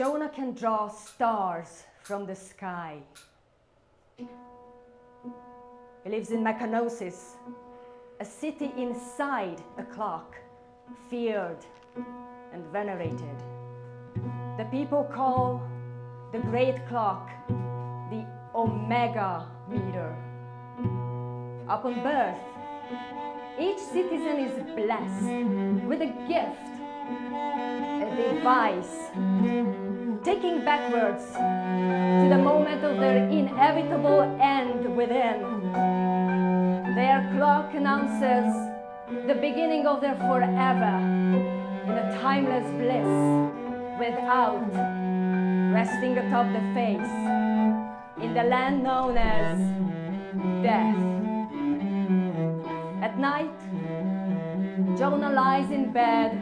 Jonah can draw stars from the sky. He lives in Mechanosis, a city inside a clock, feared and venerated. The people call the great clock the Omega meter. Upon birth, each citizen is blessed with a gift, a device, taking backwards to the moment of their inevitable end within. Their clock announces the beginning of their forever in a timeless bliss without resting atop the face in the land known as death. At night, Jonah lies in bed,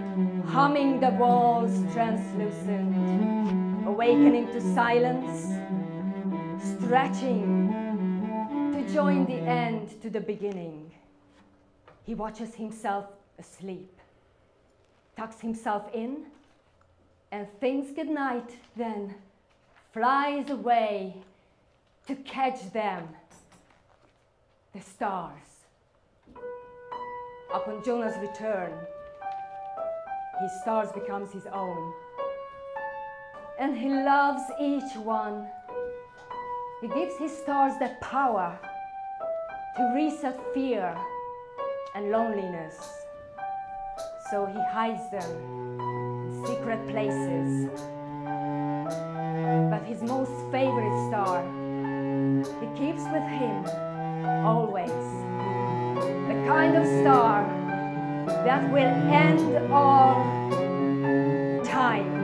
humming the walls translucent, awakening to silence, stretching to join the end to the beginning. He watches himself asleep, tucks himself in, and thinks good night, then flies away to catch them, the stars. Upon Jonah's return, his stars becomes his own. And he loves each one. He gives his stars the power to reset fear and loneliness. So he hides them in secret places. But his most favorite star, he keeps with him always. The kind of star that will end all time.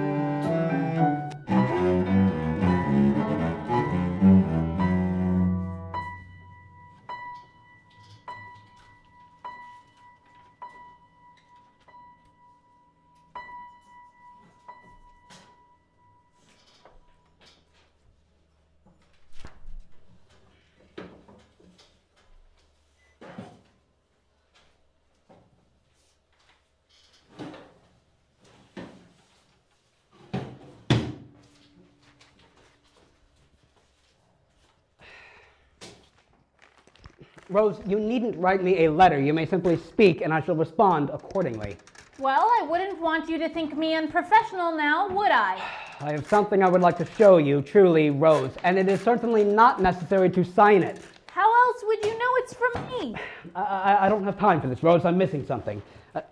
Rose, you needn't write me a letter. You may simply speak, and I shall respond accordingly. Well, I wouldn't want you to think me unprofessional now, would I? I have something I would like to show you, truly, Rose, and it is certainly not necessary to sign it. How else would you know it's from me? I, I, I don't have time for this, Rose. I'm missing something. Uh,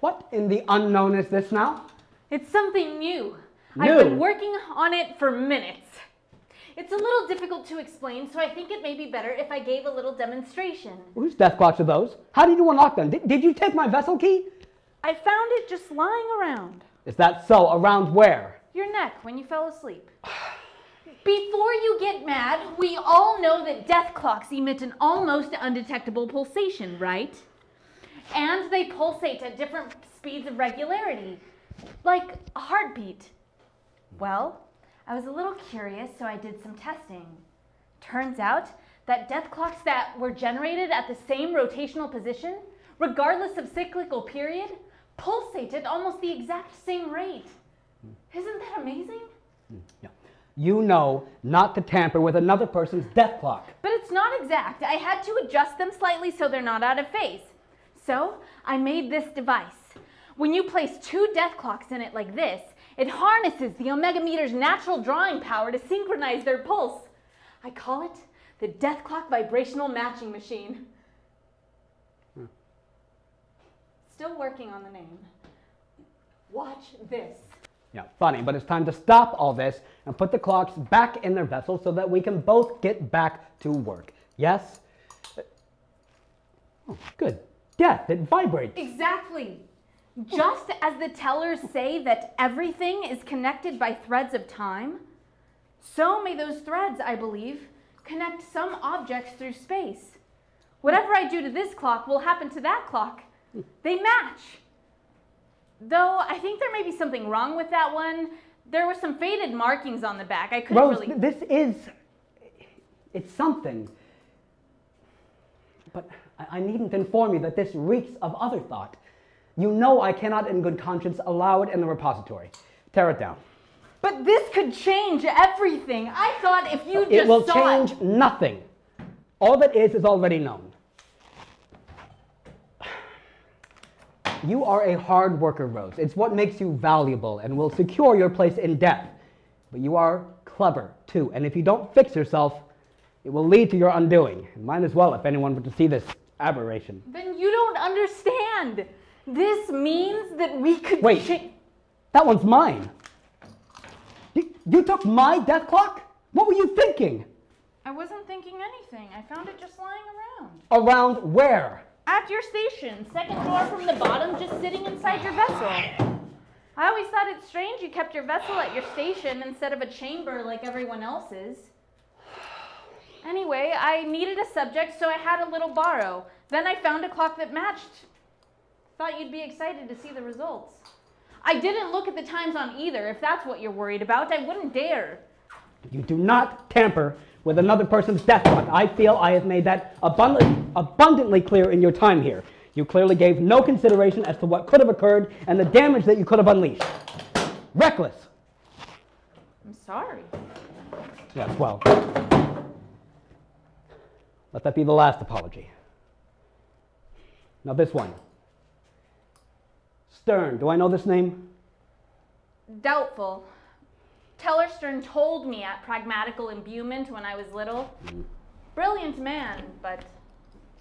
what in the unknown is this now? It's something new. New? I've been working on it for minutes. It's a little difficult to explain, so I think it may be better if I gave a little demonstration. Whose death clocks are those? How did you unlock them? Did, did you take my vessel key? I found it just lying around Is that so? Around where? your neck when you fell asleep. Before you get mad, we all know that death clocks emit an almost undetectable pulsation, right? And they pulsate at different speeds of regularity, like a heartbeat. Well, I was a little curious, so I did some testing. Turns out that death clocks that were generated at the same rotational position, regardless of cyclical period, pulsate at almost the exact same rate. Hmm. Isn't that amazing? Hmm, yeah. You know not to tamper with another person's death clock. But it's not exact. I had to adjust them slightly so they're not out of phase. So I made this device. When you place two death clocks in it like this, it harnesses the Omega meter's natural drawing power to synchronize their pulse. I call it the death clock vibrational matching machine. Hmm. Still working on the name. Watch this. Yeah, funny, but it's time to stop all this and put the clocks back in their vessel so that we can both get back to work. Yes? Oh, good. Death, it vibrates. Exactly. Just as the tellers say that everything is connected by threads of time, so may those threads, I believe, connect some objects through space. Whatever I do to this clock will happen to that clock. They match. Though I think there may be something wrong with that one. There were some faded markings on the back. I couldn't Rose, really. th- this is. It's something. But I, I needn't inform you that this reeks of other thought. You know I cannot, in good conscience, allow it in the repository. Tear it down. But this could change everything. I thought if you just It will change it. nothing. All that is is already known. You are a hard worker, Rose. It's what makes you valuable and will secure your place in death. But you are clever, too. And if you don't fix yourself, it will lead to your undoing. And might as well if anyone were to see this aberration. Then you don't understand. This means that we could Wait. cha- That one's mine. You, you took my death clock? What were you thinking? I wasn't thinking anything. I found it just lying around. Around where? At your station, second door from the bottom, just sitting inside your vessel. I always thought it strange you kept your vessel at your station instead of a chamber like everyone else's. Anyway, I needed a subject, so I had a little borrow. Then I found a clock that matched. Thought you'd be excited to see the results. I didn't look at the times on either. If that's what you're worried about, I wouldn't dare. You do not tamper with another person's death clock. I feel I have made that abundant, abundantly clear in your time here. You clearly gave no consideration as to what could have occurred and the damage that you could have unleashed. Reckless. I'm sorry. Yes, well. Let that be the last apology. Now, this one. Stern. Do I know this name? Doubtful. Tellerstern told me at Pragmatical Imbuement when I was little. Brilliant man, but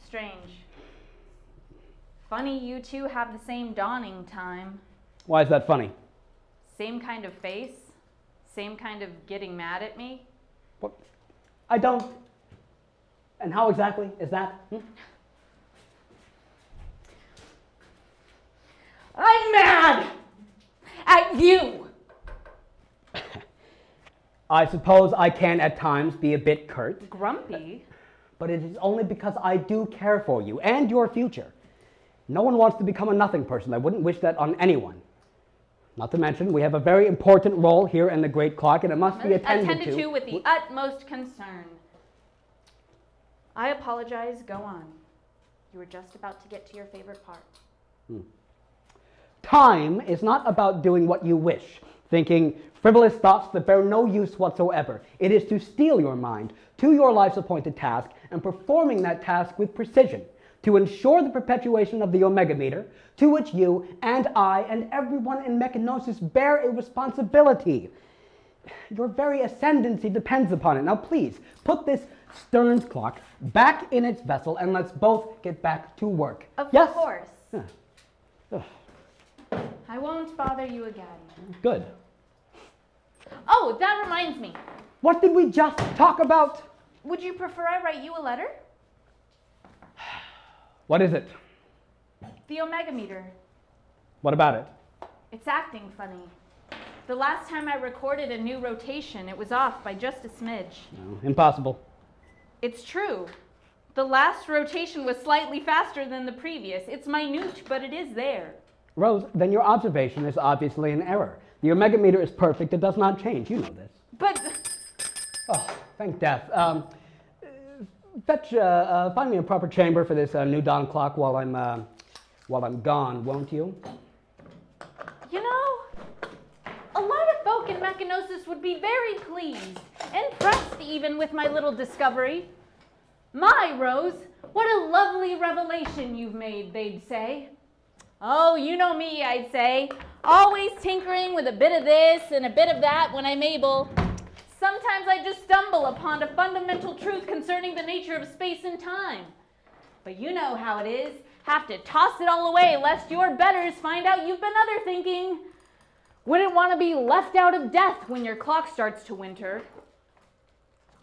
strange. Funny you two have the same dawning time. Why is that funny? Same kind of face. Same kind of getting mad at me. What? I don't. And how exactly is that? Hmm? I'm mad! At you! I suppose I can at times be a bit curt, Grumpy? but it is only because I do care for you and your future. No one wants to become a nothing person. I wouldn't wish that on anyone. Not to mention, we have a very important role here in the Great Clock, and it must be attended, Attended to with the utmost concern. I apologize. Go on. You were just about to get to your favorite part. Hmm. Time is not about doing what you wish, thinking frivolous thoughts that bear no use whatsoever. It is to steal your mind to your life's appointed task and performing that task with precision to ensure the perpetuation of the omega meter, to which you and I and everyone in Mechanosis bear a responsibility. Your very ascendancy depends upon it. Now, please put this Stern's clock back in its vessel and let's both get back to work. Of yes? course. Yeah. Ugh, I won't bother you again. good. Oh, that reminds me. What did we just talk about? Would you prefer I write you a letter? What is it? The Omega meter. What about it? It's acting funny. The last time I recorded a new rotation, it was off by just a smidge. No, impossible. It's true. The last rotation was slightly faster than the previous. It's minute, but it is there. Rose, then your observation is obviously an error. The omega meter is perfect, it does not change. You know this. But Oh, thank death. Um, fetch, uh, uh, find me a proper chamber for this uh, new dawn clock while I'm, uh, while I'm gone, won't you? You know, a lot of folk in Mechanosis would be very pleased, impressed even with my little discovery. My Rose, what a lovely revelation you've made, they'd say. Oh, you know me, I'd say. Always tinkering with a bit of this and a bit of that when I'm able. Sometimes I just stumble upon a fundamental truth concerning the nature of space and time. But you know how it is. Have to toss it all away lest your betters find out you've been other thinking. Wouldn't want to be left out of death when your clock starts to winter.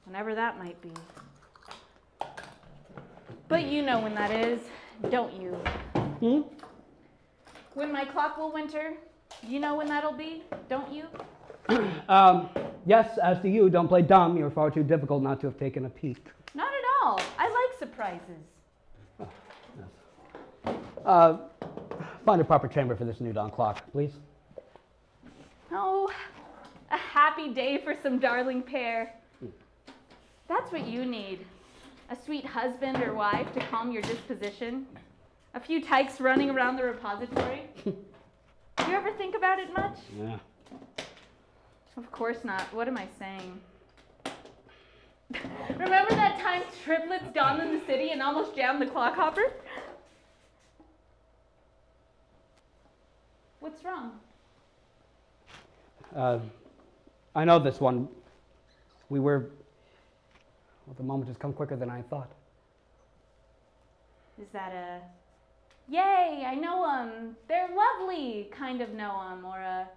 Whenever that might be. But you know when that is, don't you? Hmm? When my clock will winter, you know when that'll be, don't you? Um, yes, as to you, don't play dumb. You're far too difficult not to have taken a peek. Not at all. I like surprises. Uh, find a proper chamber for this new dawn clock, please. Oh, a happy day for some darling pair. That's what you need. A sweet husband or wife to calm your disposition. A few tykes running around the repository. Do you ever think about it much? Yeah. Of course not. What am I saying? Remember that time triplets dawned in the city and almost jammed the clock hopper? What's wrong? Uh, I know this one. We were. Well, the moment has come quicker than I thought. Is that a yay, I know 'em, they're lovely kind of know 'em, or a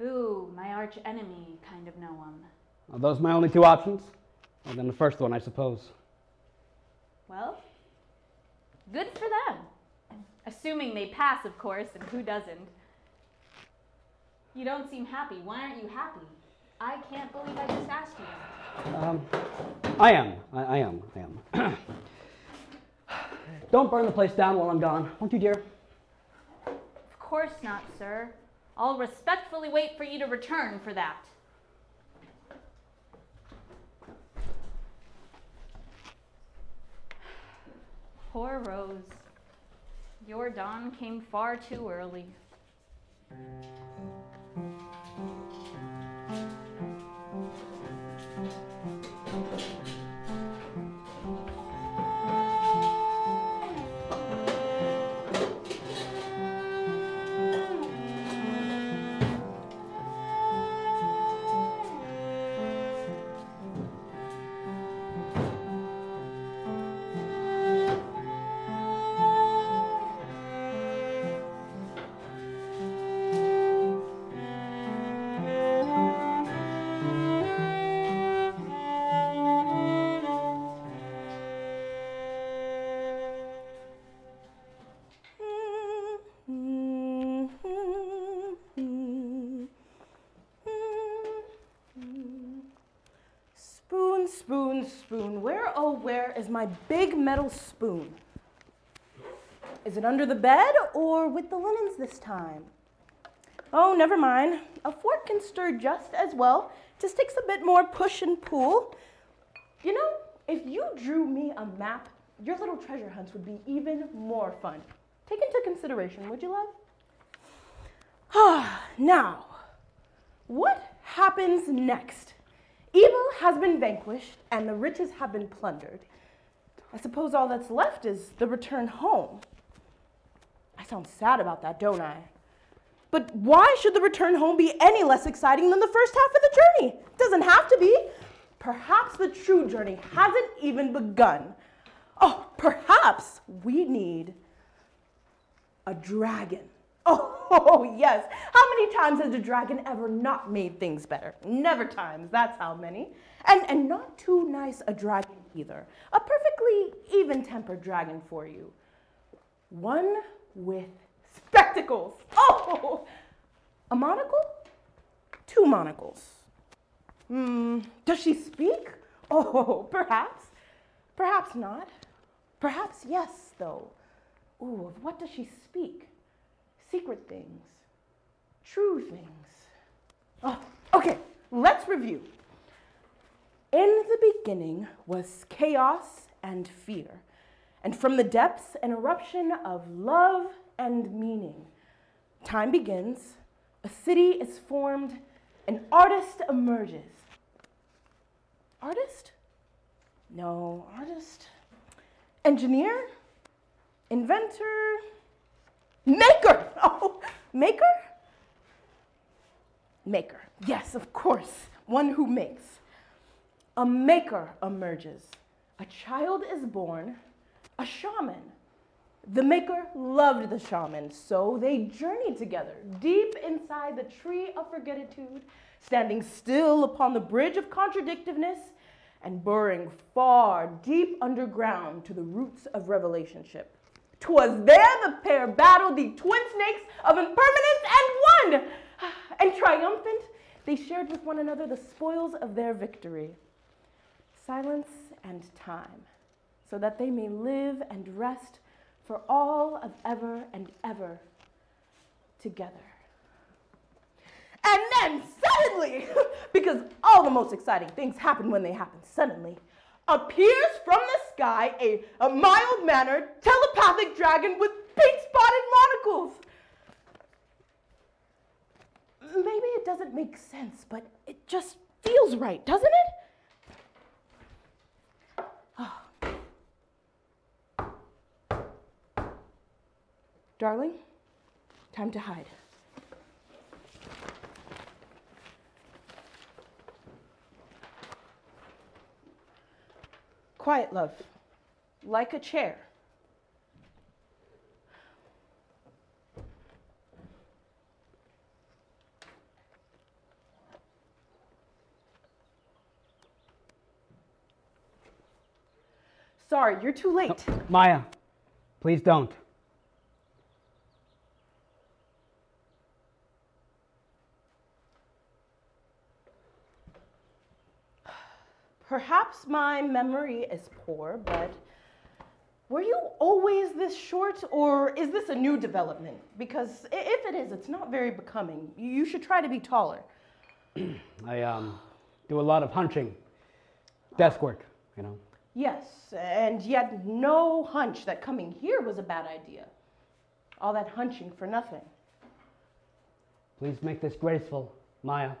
ooh, my arch enemy kind of know 'em? Are those my only two options? And then the first one, I suppose. Well, good for them. Assuming they pass, of course, and who doesn't? You don't seem happy. Why aren't you happy? I can't believe I just asked you. Um, I am. I, I am. I am. Don't burn the place down while I'm gone, won't you, dear? Of course not, sir. I'll respectfully wait for you to return for that. Poor Rose. Your dawn came far too early. My big metal spoon? Is it under the bed or with the linens this time? Oh, never mind. A fork can stir just as well. Just takes a bit more push and pull. You know, if you drew me a map, your little treasure hunts would be even more fun. Take into consideration, would you, love? Ah, now, what happens next? Evil has been vanquished and the riches have been plundered. I suppose all that's left is the return home. I sound sad about that, don't I? But why should the return home be any less exciting than the first half of the journey? It Doesn't have to be. Perhaps the true journey hasn't even begun. Oh, perhaps we need a dragon. Oh, yes. How many times has a dragon ever not made things better? Never times. That's how many. And, and not too nice a dragon either. A perfectly even tempered dragon for you. One with spectacles. Oh, a monocle? Two monocles. Hmm, does she speak? Oh, perhaps. Perhaps not. Perhaps yes, though. Ooh, of what does she speak? Secret things. True things. Oh, okay, let's review. In the beginning was chaos and fear, and from the depths, an eruption of love and meaning. Time begins, a city is formed, an artist emerges. Artist? No, artist. Engineer? Inventor? Maker! Oh, maker? Maker. Yes, of course. One who makes. A maker emerges. A child is born, a shaman. The maker loved the shaman, so they journeyed together deep inside the tree of forgetitude, standing still upon the bridge of contradictiveness and burrowing far deep underground to the roots of revelationship. 'Twas there the pair battled the twin snakes of impermanence and won. And triumphant, they shared with one another the spoils of their victory silence and time, so that they may live and rest for all of ever and ever together. And then suddenly, because all the most exciting things happen when they happen suddenly, appears from the sky a, a mild mannered telepathic dragon with pink spotted monocles. Maybe it doesn't make sense, but it just feels right, doesn't it? Darling, time to hide. Quiet, love. Like a chair. Sorry, you're too late. Maya, please don't. Perhaps my memory is poor, but were you always this short, or is this a new development? Because if it is, it's not very becoming. You should try to be taller. I um, do a lot of hunching, desk work, you know. Yes, and yet no hunch that coming here was a bad idea. All that hunching for nothing. Please make this graceful, Maya.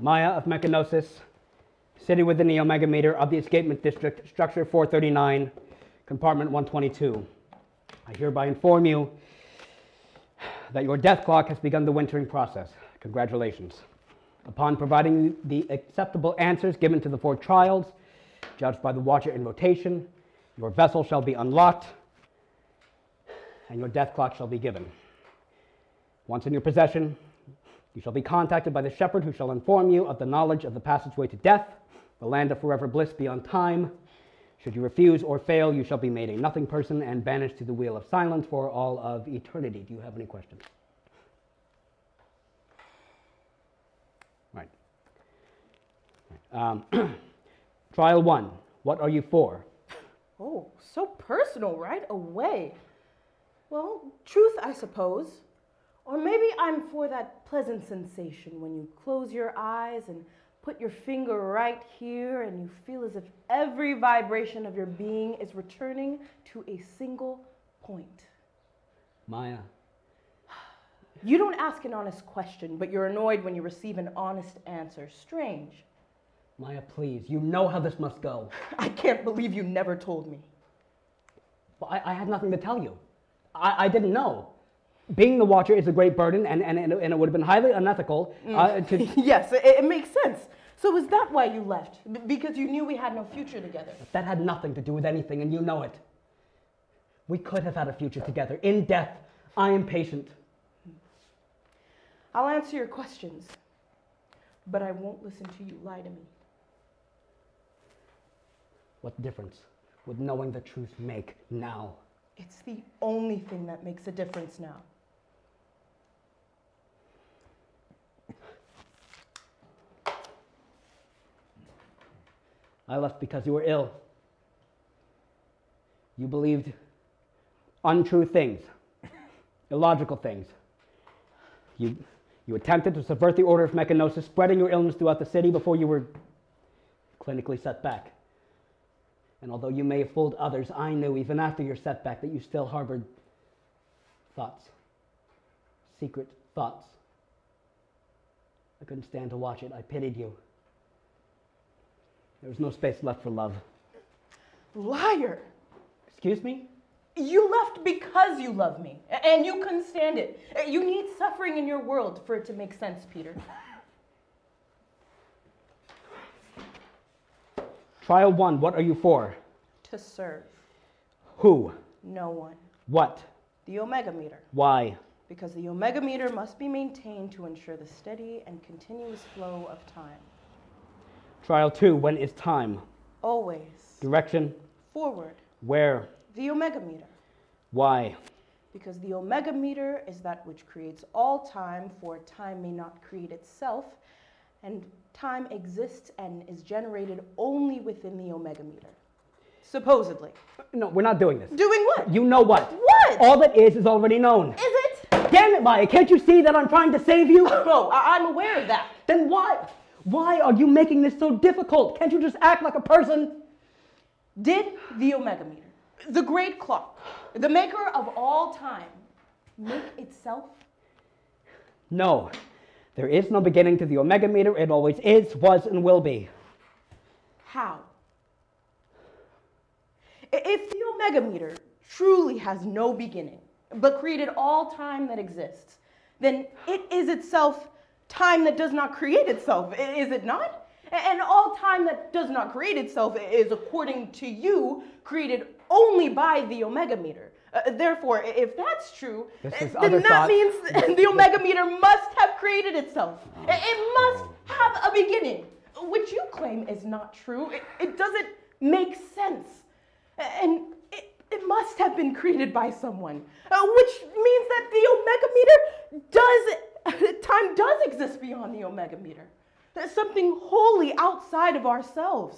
Maya of Mechanosis, city within the Omega meter of the escapement district, structure 439, compartment 122. I hereby inform you that your death clock has begun the wintering process. Congratulations. Upon providing the acceptable answers given to the four trials, judged by the watcher in rotation, your vessel shall be unlocked and your death clock shall be given. Once in your possession, you shall be contacted by the shepherd who shall inform you of the knowledge of the passageway to death, the land of forever bliss beyond time. Should you refuse or fail, you shall be made a nothing person and banished to the wheel of silence for all of eternity. Do you have any questions? Right. Um, trial one. What are you for? Oh, so personal right away. Well, truth, I suppose. Or maybe I'm for that pleasant sensation when you close your eyes and put your finger right here and you feel as if every vibration of your being is returning to a single point. Maya. You don't ask an honest question, but you're annoyed when you receive an honest answer. Strange. Maya, please. You know how this must go. I can't believe you never told me. Well, I, I had nothing to tell you. I, I didn't know. Being the watcher is a great burden, and, and, and it would have been highly unethical uh, to. yes, it, it makes sense. So is that why you left? B- because you knew we had no future together? That had nothing to do with anything, and you know it. We could have had a future together. In death, I am patient. I'll answer your questions, but I won't listen to you lie to me. What difference would knowing the truth make now? It's the only thing that makes a difference now. I left because you were ill. You believed untrue things, illogical things. You, you attempted to subvert the order of mechanosis, spreading your illness throughout the city before you were clinically set back. And although you may have fooled others, I knew even after your setback that you still harbored thoughts, secret thoughts. I couldn't stand to watch it. I pitied you. There was no space left for love. Liar! Excuse me? You left because you love me, and you couldn't stand it. You need suffering in your world for it to make sense, Peter. Trial one, what are you for? To serve Who? no one. What? The Omega meter. Why? Because the Omega meter must be maintained to ensure the steady and continuous flow of time. Trial two, when is time? Always. Direction? Forward. Where? The Omega meter. Why? Because the Omega meter is that which creates all time, for time may not create itself, and time exists and is generated only within the Omega meter. Supposedly. No, we're not doing this. Doing what? You know what? What? All that is is already known. Is it? Damn it, Maya, can't you see that I'm trying to save you? Oh, I- I'm aware of that. then why? Why are you making this so difficult? Can't you just act like a person? Did the Omega Meter, the great clock, the maker of all time, make itself? No. There is no beginning to the Omega meter. It always is, was, and will be. How? If the Omega Meter truly has no beginning, but created all time that exists, then it is itself time that does not create itself, is it not? And all time that does not create itself is, according to you, created only by the Omega Meter. Uh, therefore, if that's true, uh, then that thought. means the Omega Meter must have created itself. I- It must have a beginning, which you claim is not true. It, it doesn't make sense. And it, it must have been created by someone, uh, which means that the Omega Meter does, time does exist beyond the Omega Meter. There's something wholly outside of ourselves.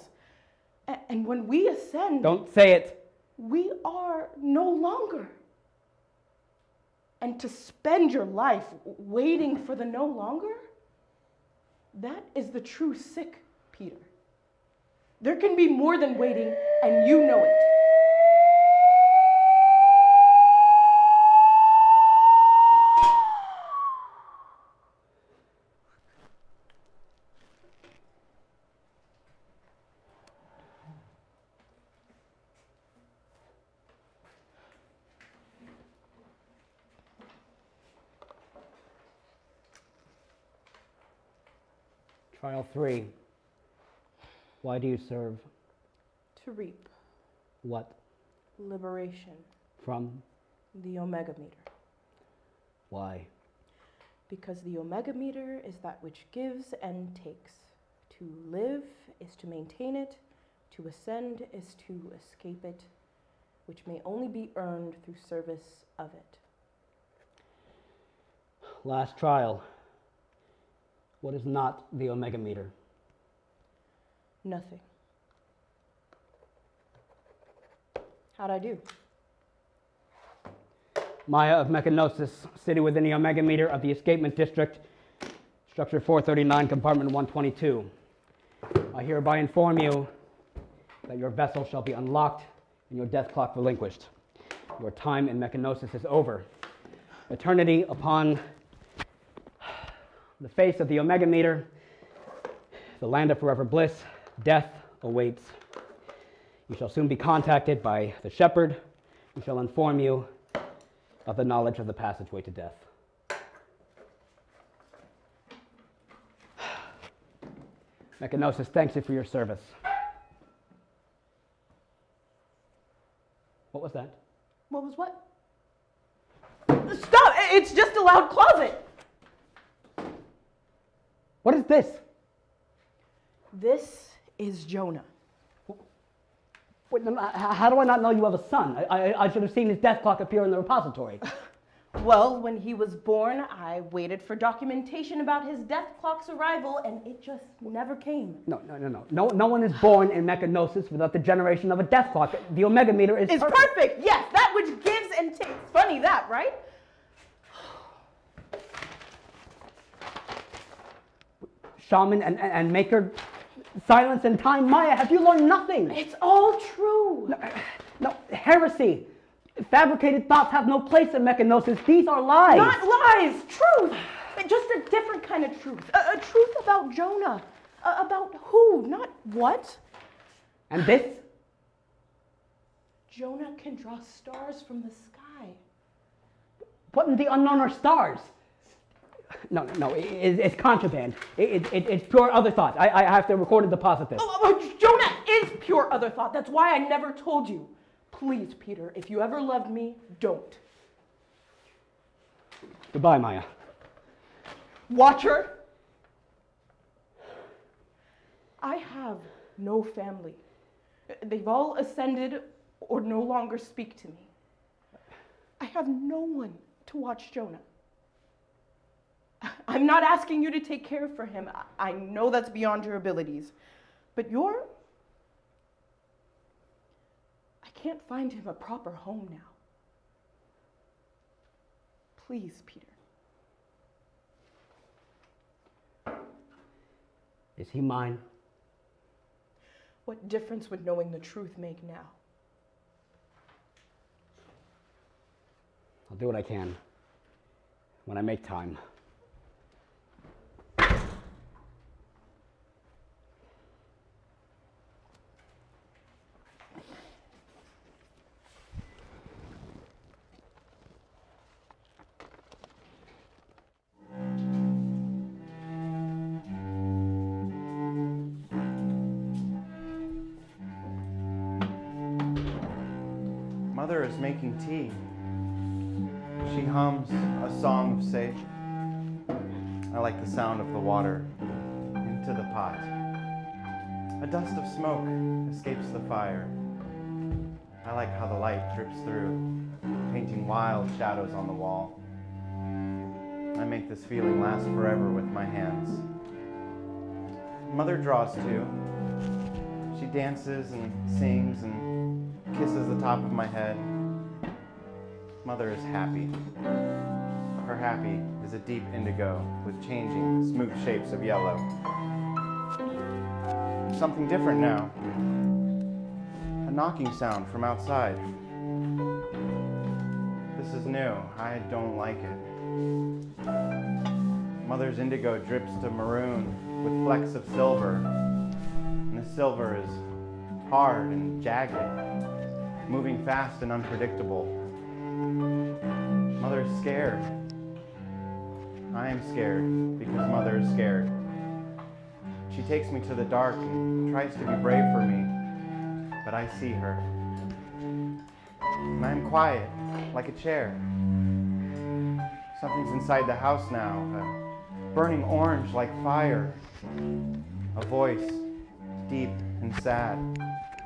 And when we ascend, Don't say it. we are no longer. And to spend your life waiting for the no longer, that is the true sick, Peter. There can be more than waiting, and you know it. Trial three. Why do you serve? To reap What? liberation, From? the Omega Meter. Why? Because the Omega Meter is that which gives and takes. To live is to maintain it, to ascend is to escape it, which may only be earned through service of it. Last trial. What is not the Omega meter? Nothing. How'd I do? Maya of Mechanosis, city within the Omega meter of the escapement district, structure 439, compartment 122. I hereby inform you that your vessel shall be unlocked and your death clock relinquished. Your time in Mechanosis is over. Eternity upon the face of the Omega meter, the land of forever bliss, death awaits. You shall soon be contacted by the shepherd, who shall inform you of the knowledge of the passageway to death. Mechanosis thanks you for your service. What was that? What was what? Stop! It's just a loud closet! What is this? This is Jonah. Wait, no, no, uh, h- how do I not know you have a son? I, I, I should have seen his death clock appear in the repository. Well, when he was born, I waited for documentation about his death clock's arrival, and it just never came. No, no, no, no. No, no one is born in Mechanosis without the generation of a death clock. The Omega meter is It's perfect. perfect, yes, that which gives and takes. Funny that, right? Shaman and, and, and maker, silence and time. Maya, have you learned nothing? It's all true. No, uh, heresy. Fabricated thoughts have no place in Mechanosis. These are lies. Not lies, truth. Just a different kind of truth. A, a truth about Jonah. A- about who, not what. and this? Jonah can draw stars from the sky. What in the unknown are stars? No, no, no. It, it- it's contraband. It, it, it's pure other thought. I, I have to record and deposit this. Oh, oh, oh, Jonah is pure other thought. That's why I never told you. Please, Peter, if you ever loved me, don't. Goodbye, Maya. Watcher, I have no family. They've all ascended or no longer speak to me. I have no one to watch Jonah. I'm not asking you to take care for him. I know that's beyond your abilities. But you're. I can't find him a proper home now. Please, Peter. Is he mine? What difference would knowing the truth make now? I'll do what I can when I make time. The sound of the water into the pot. A dust of smoke escapes the fire. I like how the light drips through, painting wild shadows on the wall. I make this feeling last forever with my hands. Mother draws too. She dances and sings and kisses the top of my head. Mother is happy. Her happy a deep indigo with changing, smooth shapes of yellow. Something different now. A knocking sound from outside. This is new. I don't like it. Mother's indigo drips to maroon with flecks of silver. And the silver is hard and jagged, moving fast and unpredictable. Mother is scared. I am scared because Mother is scared. She takes me to the dark and tries to be brave for me, but I see her. And I am quiet, like a chair. Something's inside the house now, a burning orange like fire. A voice, deep and sad.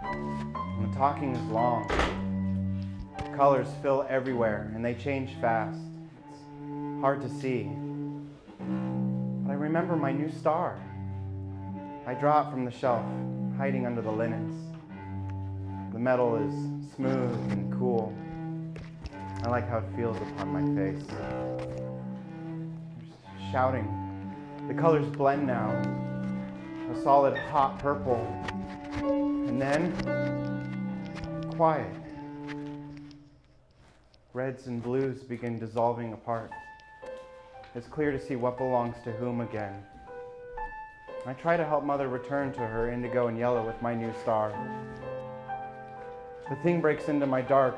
And the talking is long. Colors fill everywhere and they change fast. It's hard to see. But I remember my new star. I draw it from the shelf, hiding under the linens. The metal is smooth and cool. I like how it feels upon my face. There's shouting. The colors blend now. A solid hot purple. And then, quiet. Reds and blues begin dissolving apart. It's clear to see what belongs to whom again. I try to help Mother return to her indigo and yellow with my new star. The thing breaks into my dark.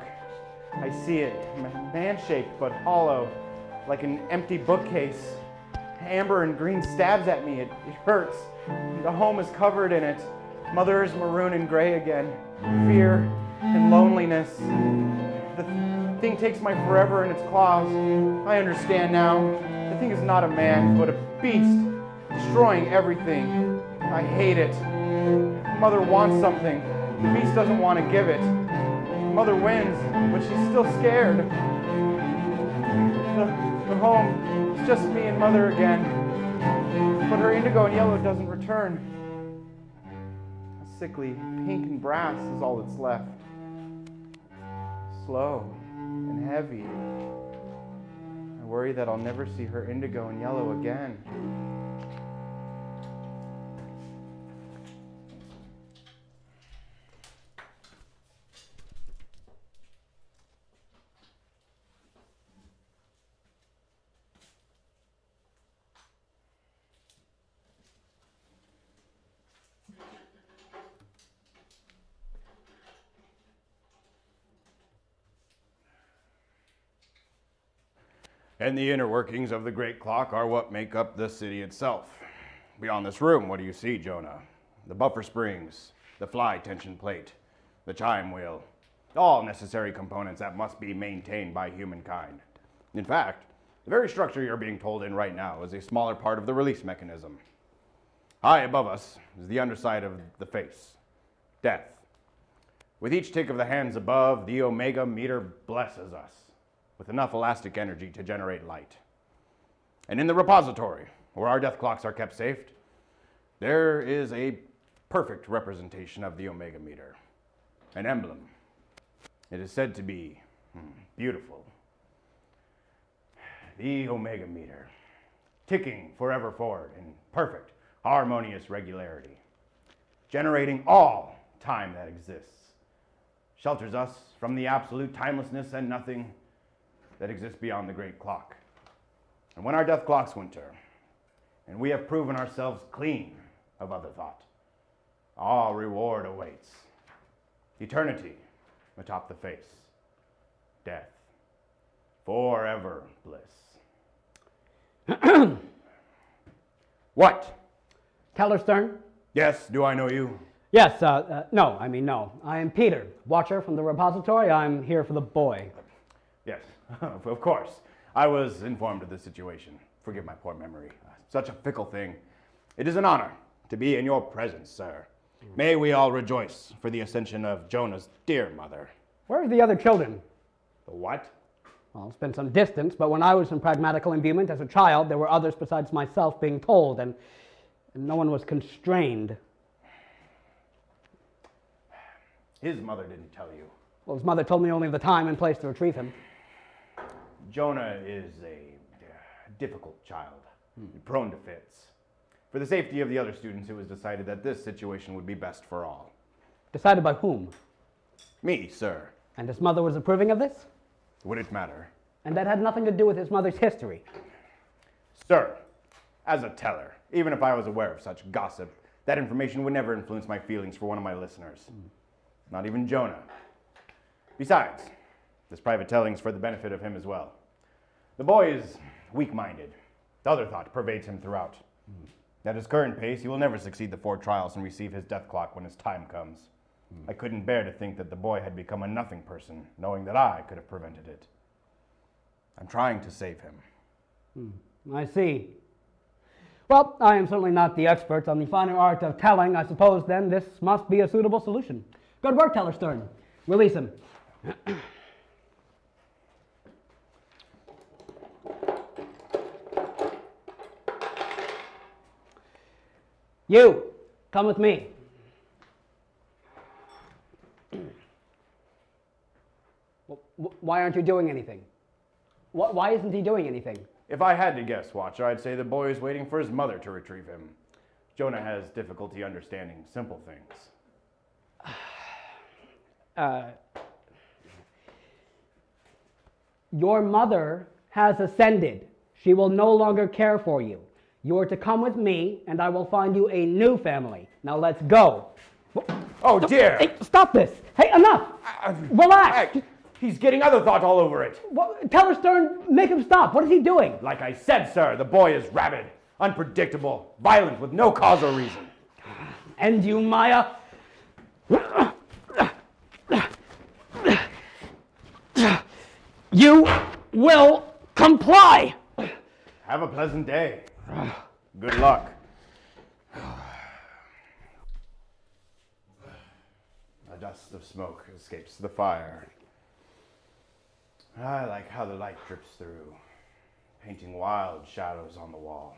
I see it, man shaped but hollow, like an empty bookcase. Amber and green stabs at me. It, it hurts. The home is covered in it. Mother is maroon and gray again. Fear and loneliness. The thing takes my forever in its claws. I understand now. The is not a man, but a beast, destroying everything. I hate it. Mother wants something. The beast doesn't want to give it. Mother wins, but she's still scared. The, the home is just me and Mother again. But her indigo and yellow doesn't return. A sickly pink and brass is all that's left. Slow and heavy. Worry that I'll never see her indigo and yellow again. And the inner workings of the great clock are what make up the city itself. Beyond this room, what do you see, Jonah? The buffer springs, the fly tension plate, the chime wheel, all necessary components that must be maintained by humankind. In fact, the very structure you're being told in right now is a smaller part of the release mechanism. High above us is the underside of the face, death. With each tick of the hands above, the omega meter blesses us with enough elastic energy to generate light. And in the repository, where our death clocks are kept safe, there is a perfect representation of the omega meter, an emblem. It is said to be hmm, beautiful. the Omega meter, ticking forever forward in perfect, harmonious regularity, generating all time that exists, shelters us from the absolute timelessness and nothing that exists beyond the great clock. And when our death clocks winter, and we have proven ourselves clean of other thought, all reward awaits. Eternity atop the face, death, forever bliss. what? Teller Stern? Yes, do I know you? Yes, uh, uh, no, I mean, no. I am Peter, watcher from the repository. I'm here for the boy. Yes, of course. I was informed of the situation. Forgive my poor memory. Such a fickle thing. It is an honor to be in your presence, sir. May we all rejoice for the ascension of Jonah's dear mother. Where are the other children? The what? Well, it's been some distance, but when I was in pragmatical imbuement as a child, there were others besides myself being told, and, and no one was constrained. His mother didn't tell you. Well, his mother told me only the time and place to retrieve him. Jonah is a uh, difficult child, prone to fits. For the safety of the other students, it was decided that this situation would be best for all. Decided by whom? Me, sir. And his mother was approving of this? Would it matter? And that had nothing to do with his mother's history. Sir, as a teller, even if I was aware of such gossip, that information would never influence my feelings for one of my listeners. Not even Jonah. Besides, this private telling's for the benefit of him as well. The boy is weak minded. The other thought pervades him throughout. At his current pace, he will never succeed the four trials and receive his death clock when his time comes. I couldn't bear to think that the boy had become a nothing person, knowing that I could have prevented it. I'm trying to save him. Hmm, I see. Well, I am certainly not the expert on the finer art of telling. I suppose then this must be a suitable solution. Good work, Teller Stern. Release him. you, come with me. Wh- wh- Why aren't you doing anything? Why isn't he doing anything? If I had to guess, Watcher, I'd say the boy is waiting for his mother to retrieve him. Jonah has difficulty understanding simple things. uh, your mother has ascended. She will no longer care for you. You are to come with me, and I will find you a new family. Now let's go. Oh dear! Hey, stop this. Hey, enough. Uh, Relax. Hey, he's getting other thought all over it. What, Teller Stern, make him stop. What is he doing? Like I said, sir, the boy is rabid, unpredictable, violent with no cause or reason. And you, Maya. You will comply. Have a pleasant day. Good luck. A dust of smoke escapes the fire. I like how the light drips through, painting wild shadows on the wall.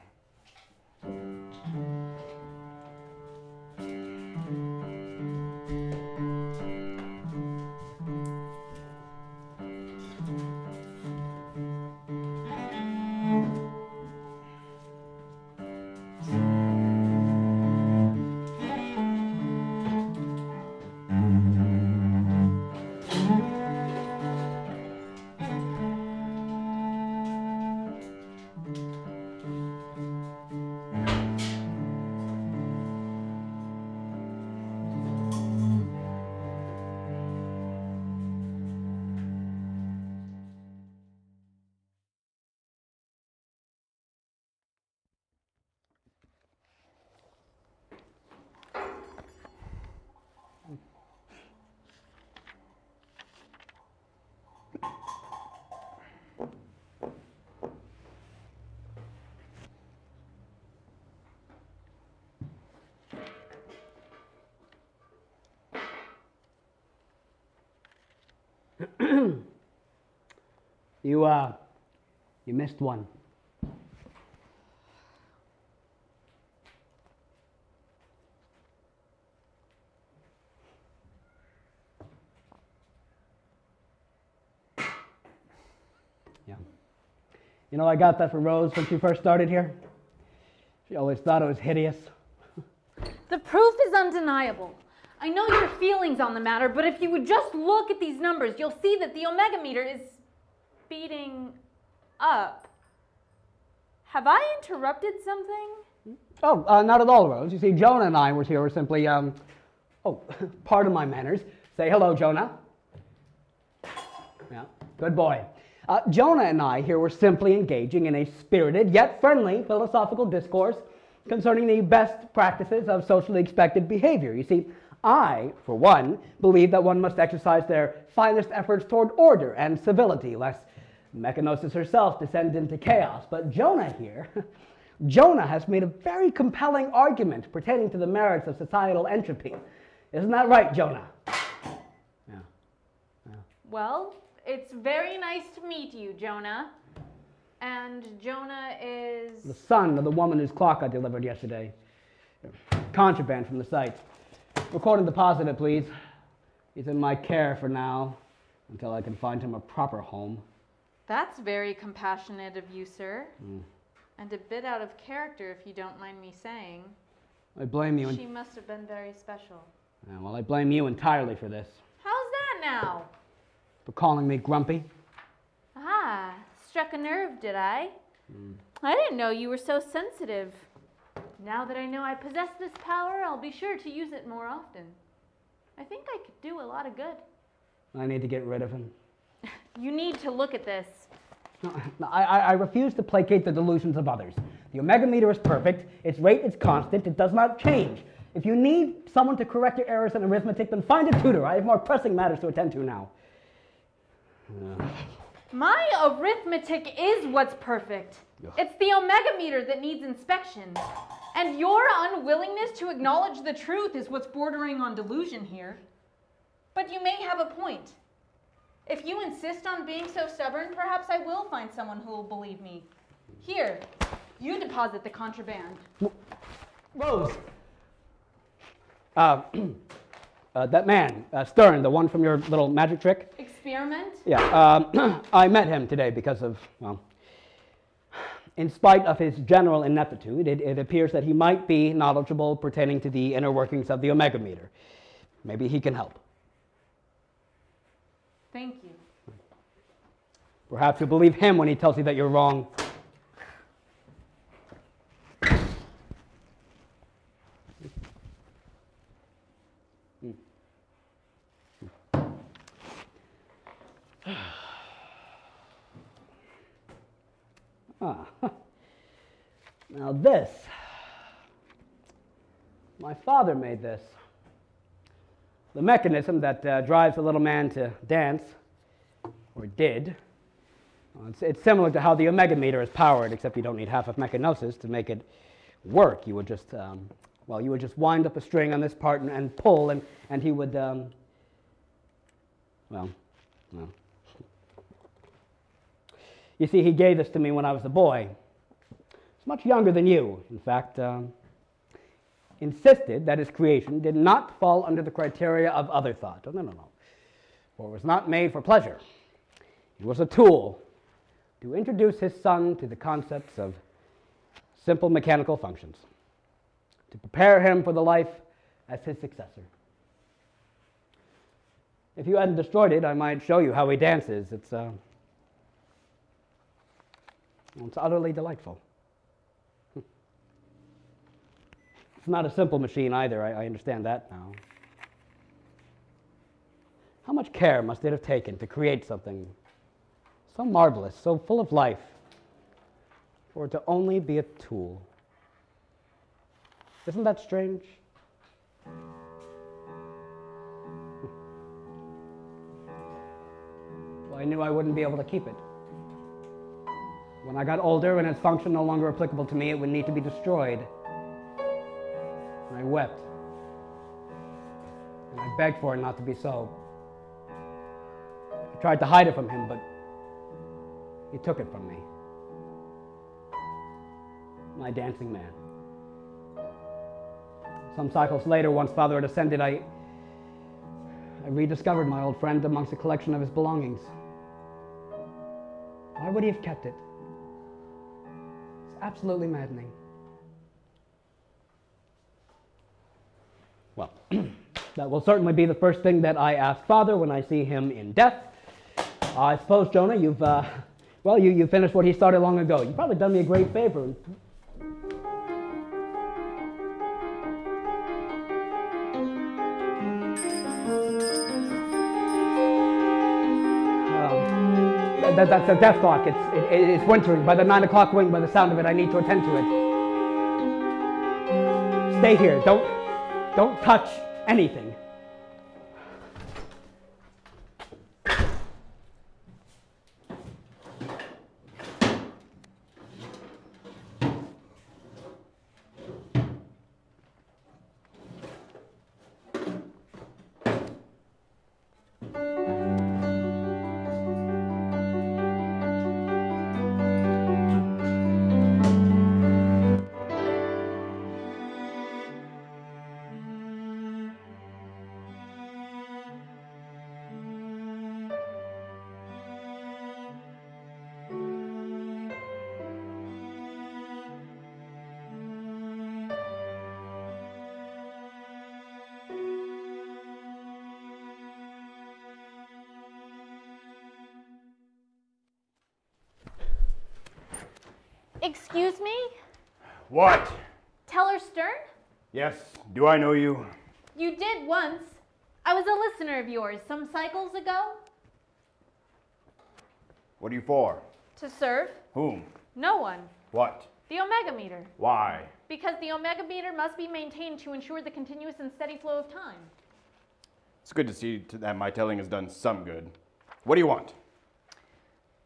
You, uh, you missed one. Yeah. You know, I got that from Rose when she first started here. She always thought it was hideous. The proof is undeniable. I know your feelings on the matter, but if you would just look at these numbers, you'll see that the omega meter is speeding up. Have I interrupted something? Oh, uh, not at all, Rose. You see, Jonah and I were here were simply, um, oh, pardon my manners. Say hello, Jonah. Yeah, good boy. Uh, Jonah and I here were simply engaging in a spirited yet friendly philosophical discourse concerning the best practices of socially expected behavior. You see, I, for one, believe that one must exercise their finest efforts toward order and civility, lest Mechanosis herself descend into chaos. But Jonah here, Jonah has made a very compelling argument pertaining to the merits of societal entropy. Isn't that right, Jonah? Yeah. Yeah. Well, it's very nice to meet you, Jonah. And Jonah is. The son of the woman whose clock I delivered yesterday. Contraband from the site. Recording deposited, please. He's in my care for now, until I can find him a proper home. That's very compassionate of you, sir. And a bit out of character, if you don't mind me saying. I blame you. She must have been very special. Yeah, well, I blame you entirely for this. How's that now? For calling me grumpy. Ah, struck a nerve, did I? I didn't know you were so sensitive. Now that I know I possess this power, I'll be sure to use it more often. I think I could do a lot of good. I need to get rid of him. You need to look at this. No, no, I, I I refuse to placate the delusions of others. The omega meter is perfect, its rate is constant, it does not change. If you need someone to correct your errors in arithmetic, then find a tutor. I have more pressing matters to attend to now. My arithmetic is what's perfect. It's the omega meter that needs inspection. And your unwillingness to acknowledge the truth is what's bordering on delusion here. But you may have a point. If you insist on being so stubborn, perhaps I will find someone who will believe me. Here, you deposit the contraband. Rose! Uh, uh, that man, uh, Stern, the one from your little magic trick. Experiment? Yeah, um, I met him today because of, well, in spite of his general ineptitude, it, it appears that he might be knowledgeable pertaining to the inner workings of the omega meter. Maybe he can help. Thank you. Perhaps you'll believe him when he tells you that you're wrong. Ah. Now this, my father made this. The mechanism that uh, drives the little man to dance, or did, it's, it's similar to how the omega meter is powered, except you don't need half of mechanosis to make it work. You would just, um, well, you would just wind up a string on this part and, and pull, and, and he would, um, well, well. You see, he gave this to me when I was a boy. He's much younger than you, in fact. Um, insisted that his creation did not fall under the criteria of other thought. Oh, no, no, no. For it was not made for pleasure. It was a tool to introduce his son to the concepts of simple mechanical functions, to prepare him for the life as his successor. If you hadn't destroyed it, I might show you how he dances. It's, uh, it's utterly delightful. It's not a simple machine either, I, I understand that now. How much care must it have taken to create something so marvelous, so full of life, for it to only be a tool? Isn't that strange? Well, I knew I wouldn't be able to keep it. When I got older and its function no longer applicable to me, it would need to be destroyed. And I wept. And I begged for it not to be so. I tried to hide it from him, but he took it from me. My dancing man. Some cycles later, once father had ascended, I, I rediscovered my old friend amongst a collection of his belongings. Why would he have kept it? It's absolutely maddening. Well, that will certainly be the first thing that I ask Father when I see him in death. I suppose, Jonah, you've, uh, well, you, you finished what he started long ago. You've probably done me a great favor. Um, that, that's a death clock. It's, it, it's wintering. By the 9 o'clock ring, by the sound of it, I need to attend to it. Stay here. Don't, don't touch anything. What? Teller Stern? Yes, do I know you? You did once. I was a listener of yours some cycles ago. What are you for? To serve? Whom? No one. What? The Omega meter. Why? Because the Omega meter must be maintained to ensure the continuous and steady flow of time. It's good to see that my telling has done some good. What do you want?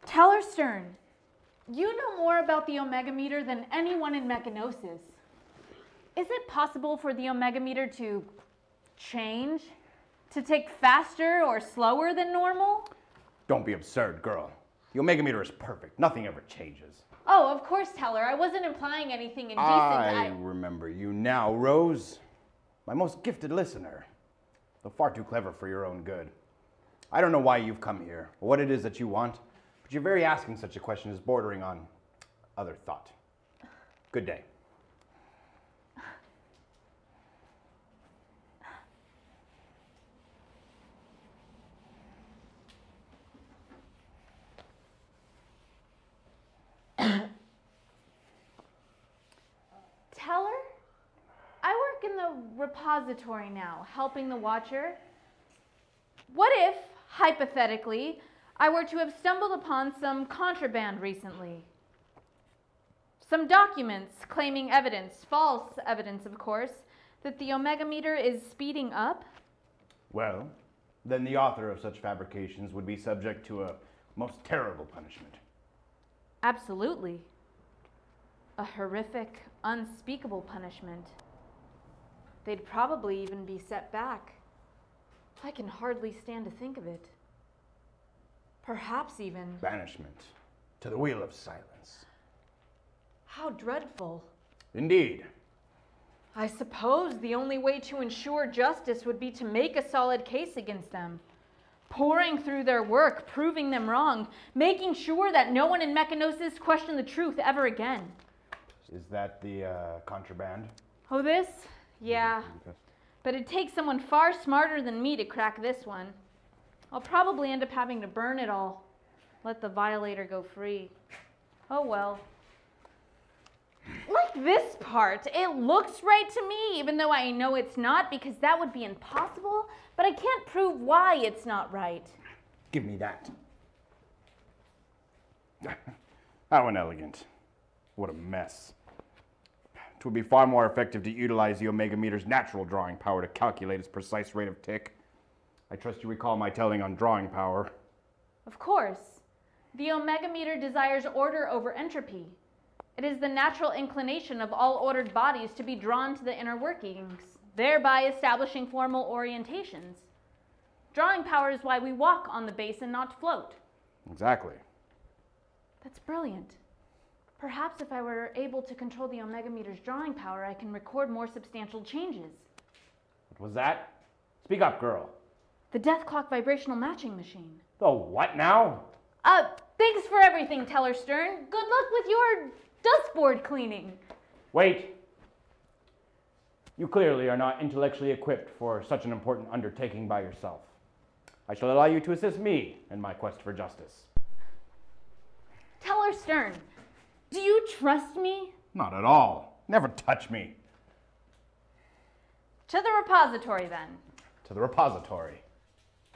Teller Stern, you know more about the Omega meter than anyone in Mechanosis. Is it possible for the Omega meter to change? To take faster or slower than normal? Don't be absurd, girl. The Omega meter is perfect. Nothing ever changes. Oh, of course, Teller. I wasn't implying anything indecent. I I... remember you now, Rose. My most gifted listener. Though far too clever for your own good. I don't know why you've come here, or what it is that you want, but your very asking such a question is bordering on other thought. Good day. Teller? I work in the repository now, helping the Watcher. What if, hypothetically, I were to have stumbled upon some contraband recently? Some documents claiming evidence, false evidence, of course, that the Omega meter is speeding up? Well, then the author of such fabrications would be subject to a most terrible punishment. Absolutely. A horrific, unspeakable punishment. They'd probably even be set back. I can hardly stand to think of it. Perhaps even. Banishment to the wheel of silence. How dreadful. Indeed. I suppose the only way to ensure justice would be to make a solid case against them. Pouring through their work, proving them wrong, making sure that no one in Mechanosis questioned the truth ever again. Is that the uh, contraband? Oh, this? Yeah. But it takes someone far smarter than me to crack this one. I'll probably end up having to burn it all. Let the violator go free. Oh well. Like this part, it looks right to me, even though I know it's not, because that would be impossible, but I can't prove why it's not right. Give me that. How inelegant. What a mess. It would be far more effective to utilize the Omega meter's natural drawing power to calculate its precise rate of tick. I trust you recall my telling on drawing power. Of course. The Omega meter desires order over entropy. It is the natural inclination of all ordered bodies to be drawn to the inner workings, thereby establishing formal orientations. Drawing power is why we walk on the base and not float. Exactly. That's brilliant. Perhaps if I were able to control the Omega meter's drawing power, I can record more substantial changes. What was that? Speak up, girl. The death clock vibrational matching machine. The what now? Uh, thanks for everything, Teller Stern. Good luck with your dustboard cleaning. Wait! You clearly are not intellectually equipped for such an important undertaking by yourself. I shall allow you to assist me in my quest for justice. Teller Stern, do you trust me? Not at all. Never touch me. To the repository then. To the repository.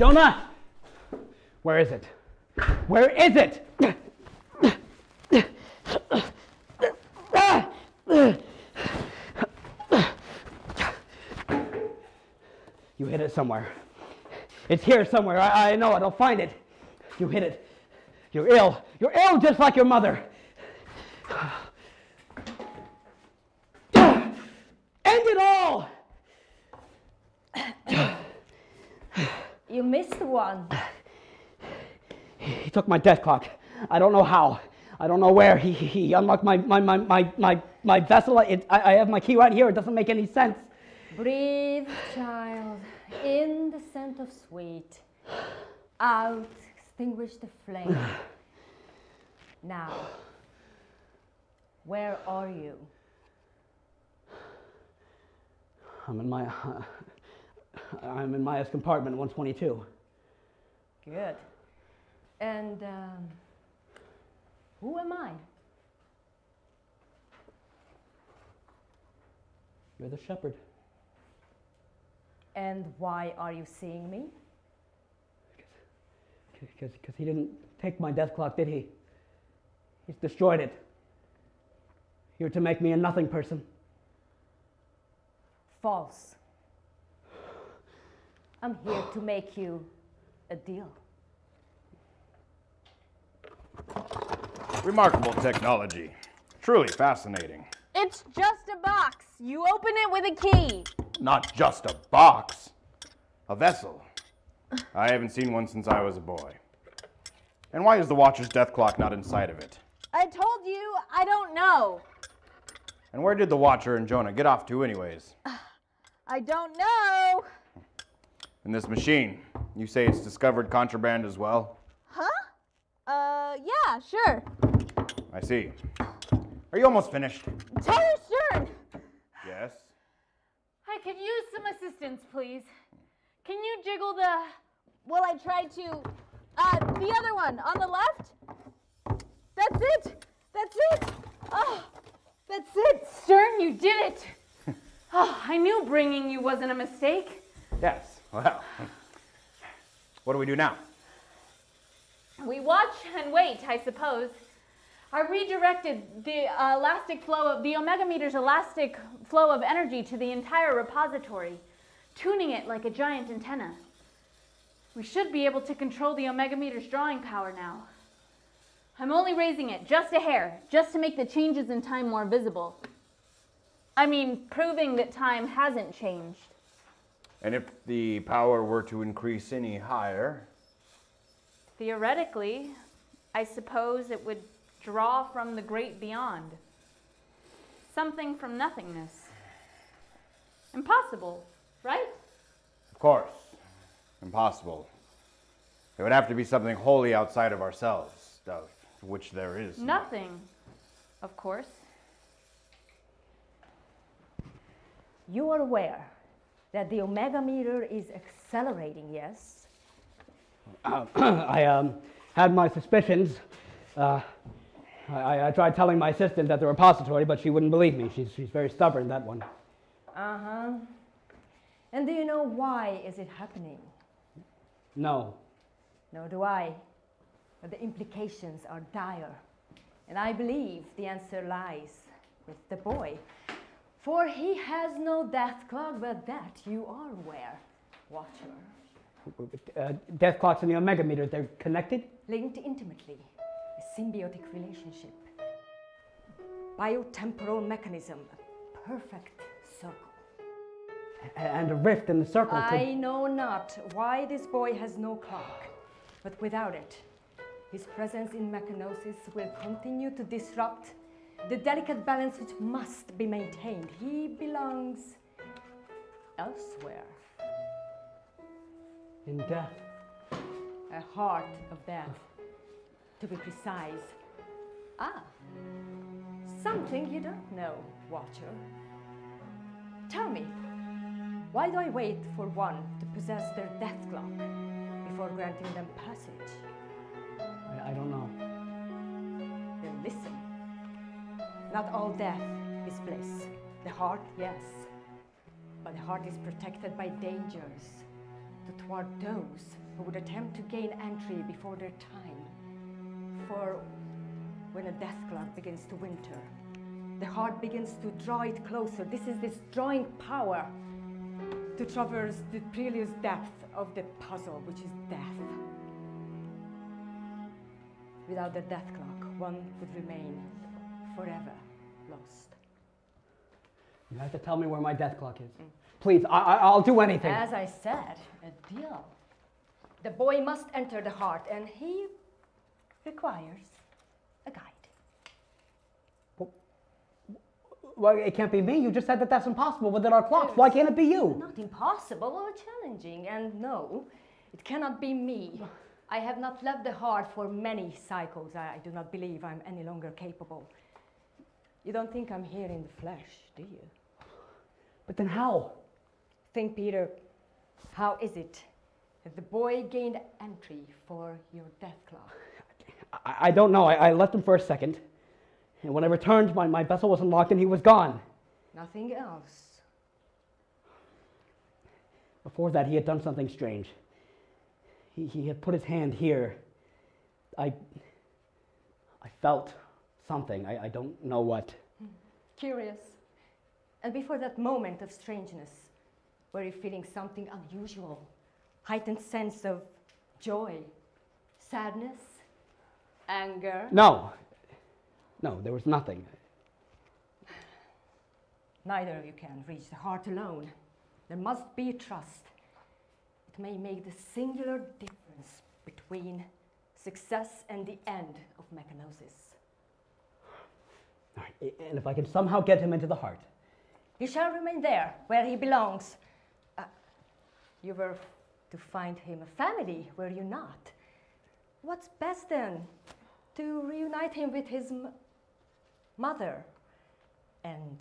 Jonah! Where is it? Where is it? You hid it somewhere. It's here somewhere. I, I know it. I'll find it. You hid it. You're ill. You're ill just like your mother. End it all! You missed one. He took my death clock. I don't know how. I don't know where. He, he, he unlocked my, my, my, my, my, my vessel. It, I, I have my key right here. It doesn't make any sense. Breathe, child, in the scent of sweet. Out, extinguish the flame. Now, where are you? I'm in my, uh, I'm in Maya's compartment, 122. Good. And um, who am I? You're the shepherd. And why are you seeing me? Because he didn't take my death clock, did he? He's destroyed it. You're to make me a nothing person. False. I'm here to make you a deal. Remarkable technology. Truly fascinating. It's just a box. You open it with a key. Not just a box, a vessel. I haven't seen one since I was a boy. And why is the Watcher's death clock not inside of it? I told you, I don't know. And where did the Watcher and Jonah get off to, anyways? I don't know. In this machine, you say it's discovered contraband as well? Uh, yeah, sure. I see. Are you almost finished? Teller Stern! Yes. I could use some assistance, please. Can you jiggle the. Well, I tried to. Uh, the other one on the left? That's it! That's it! Oh, that's it! Stern, you did it! Oh, I knew bringing you wasn't a mistake. Yes. Well, what do we do now? We watch and wait, I suppose. I redirected the uh, elastic flow of the omega meter's elastic flow of energy to the entire repository, tuning it like a giant antenna. We should be able to control the omega meter's drawing power now. I'm only raising it just a hair, just to make the changes in time more visible. I mean, proving that time hasn't changed. And if the power were to increase any higher, Theoretically, I suppose it would draw from the great beyond. Something from nothingness. Impossible, right? of course, impossible. It would have to be something wholly outside of ourselves, of which there is none. Nothing, of course. You are aware that the omega meter is accelerating, yes? Uh, I um, had my suspicions. Uh, I, I tried telling my assistant at the repository, but she wouldn't believe me. She's, she's very stubborn, that one. Uh-huh. And do you know why is it happening? No. No, do I. But the implications are dire. And I believe the answer lies with the boy. For he has no death clock, but that you are aware, Watcher. Uh, death clocks and the omega meter, they're connected? linked intimately, a symbiotic relationship. Biotemporal mechanism, a perfect circle. And a rift in the circle. I know not why this boy has no clock, but without it, his presence in mechanosis will continue to disrupt the delicate balance which must be maintained. He belongs elsewhere, In death. a heart of death, to be precise. Ah, something you don't know, Watcher. Tell me, why do I wait for one to possess their death clock before granting them passage? I, I don't know. Then listen. Not all death is bliss. The heart, yes. But the heart is protected by dangers thwart those who would attempt to gain entry before their time. For when a death clock begins to winter, the heart begins to draw it closer. This is this drawing power to traverse the perilous depth of the puzzle, which is death. Without the death clock, one would remain forever lost. You have to tell me where my death clock is. Please, I, I, I'll do anything. As I said, a deal. The boy must enter the heart, and he requires a guide. Well, it can't be me. You just said that that's impossible within our clocks. Why can't it be you? Not impossible or challenging, and no, it cannot be me. I have not left the heart for many cycles. I, I do not believe I'm any longer capable. You don't think I'm here in the flesh, do you? But then how? Think, Peter, how is it that the boy gained entry for your death clock? I, I don't know. I, I left him for a second. And when I returned, my, my vessel was unlocked and he was gone. Nothing else. Before that, he had done something strange. He, he had put his hand here. I, I felt something. I, I don't know what. Hmm. Curious. And before that moment of strangeness, were you feeling something unusual? Heightened sense of joy, sadness, anger? No. No, there was nothing. Neither of you can reach the heart alone. There must be trust. It may make the singular difference between success and the end of mechanosis. All right, And if I can somehow get him into the heart. He shall remain there, where he belongs. Uh, you were to find him a family, were you not? What's best then? To reunite him with his m- mother. And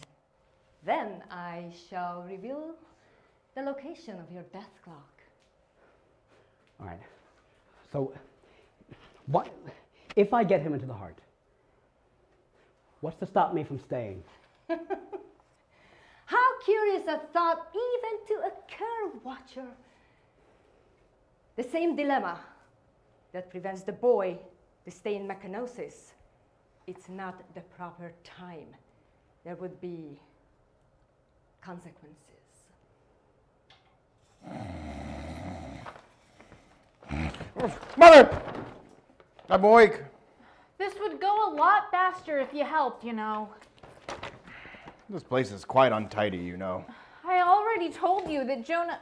then I shall reveal the location of your death clock. All right. So, what, if I get him into the heart, what's to stop me from staying? How curious a thought even to occur, Watcher. The same dilemma that prevents the boy to stay in mechanosis. It's not the proper time. There would be consequences. Mother! I'm awake. This would go a lot faster if you helped, you know. This place is quite untidy, you know. I already told you that Jonah.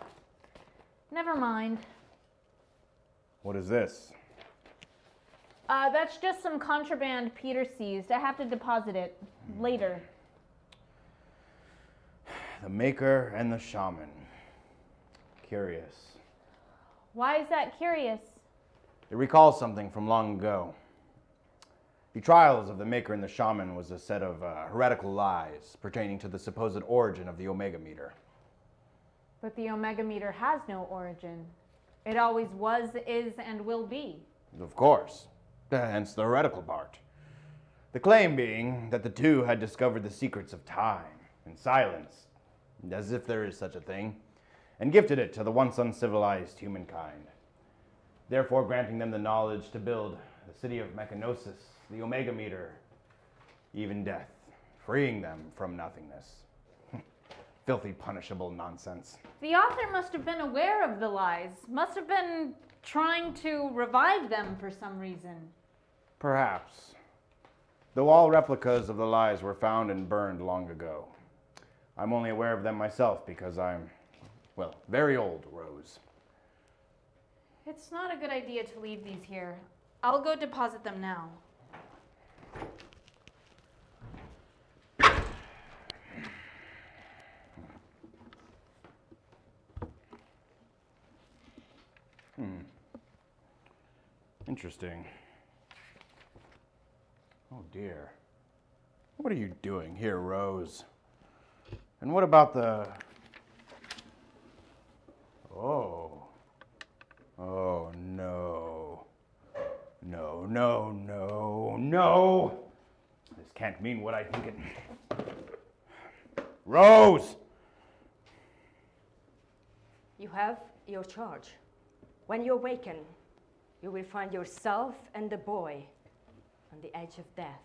Never mind. What is this? Uh, that's just some contraband Peter seized. I have to deposit it later. The Maker and the Shaman. Curious. Why is that curious? It recalls something from long ago. The trials of the Maker and the Shaman was a set of uh, heretical lies pertaining to the supposed origin of the Omega meter. But the Omega meter has no origin. It always was, is, and will be. Of course, hence the heretical part. The claim being that the two had discovered the secrets of time and silence, as if there is such a thing, and gifted it to the once uncivilized humankind, therefore granting them the knowledge to build the city of Mechanosis, the Omega meter, even death, freeing them from nothingness. filthy, punishable nonsense. The author must have been aware of the lies, must have been trying to revive them for some reason. Perhaps. Though all replicas of the lies were found and burned long ago. I'm only aware of them myself because I'm, well, very old, Rose. It's not a good idea to leave these here. I'll go deposit them now. Hmm. Interesting. Oh dear. What are you doing here, Rose? And what about the. Oh. Oh no. No, no, no, no. This can't mean what I think it. Rose! You have your charge. When you awaken, you will find yourself and the boy on the edge of death.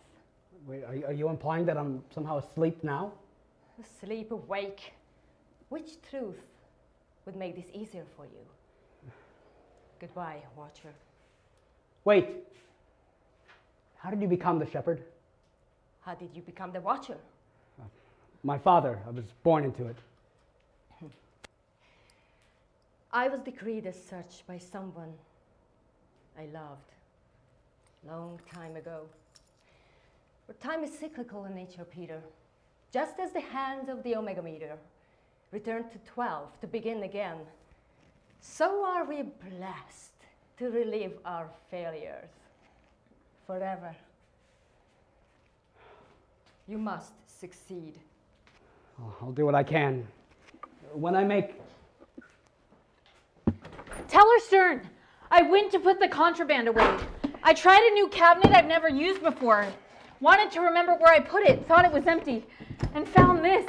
Wait, are, are you implying that I'm somehow asleep now? Asleep, awake. Which truth would make this easier for you? Goodbye, Watcher. Wait. How did you become the shepherd? How did you become the Watcher? Uh, my father. I was born into it. I was decreed as such by someone I loved long time ago. But time is cyclical in nature, Peter. Just as the hands of the Omega meter return to 12 to begin again, so are we blessed to relive our failures forever. You must succeed. Oh, I'll do what I can. When I make. Teller Stern! I went to put the contraband away. I tried a new cabinet I've never used before. Wanted to remember where I put it, thought it was empty, and found this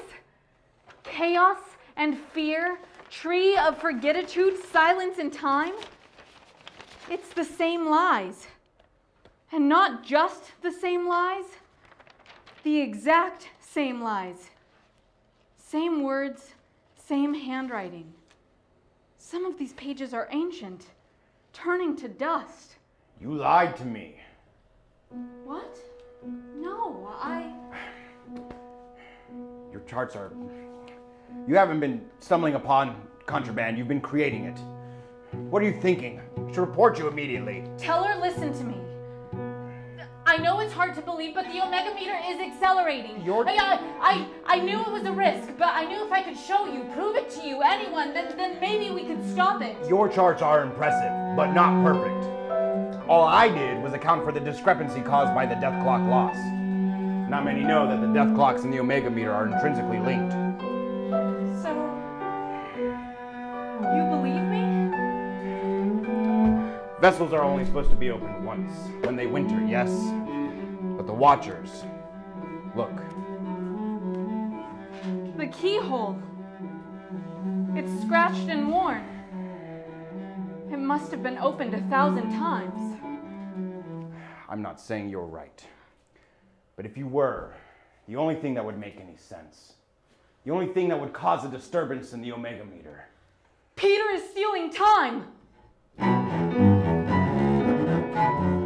chaos and fear, tree of forgetitude, silence and time. It's the same lies. And not just the same lies, the exact same lies. Same words, same handwriting. Some of these pages are ancient, turning to dust. You lied to me. What? No, I. Your charts are. You haven't been stumbling upon contraband, you've been creating it. What are you thinking? I should report you immediately. Teller, listen to me. I know it's hard to believe, but the Omega meter is accelerating. I, I, I, I knew it was a risk, but I knew if I could show you, prove it to you, anyone, then, then maybe we could stop it. Your charts are impressive, but not perfect. All I did was account for the discrepancy caused by the death clock loss. Not many know that the death clocks and the omega meter are intrinsically linked. Vessels are only supposed to be opened once, when they winter, yes. But the Watchers, look, The keyhole. It's scratched and worn. It must have been opened a thousand times. I'm not saying you're right. But if you were, the only thing that would make any sense, the only thing that would cause a disturbance in the omega meter, Peter is stealing time. Thank you.